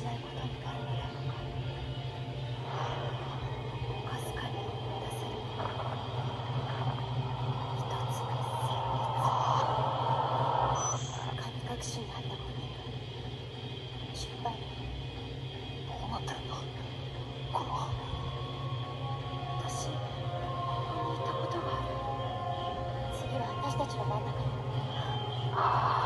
しないことになるのだろうかかすかに思い出せる一つの戦列神隠しにあったことに失敗どうなってる。んだこれ私ここにいたことがあ。る次は私たちの真ん中に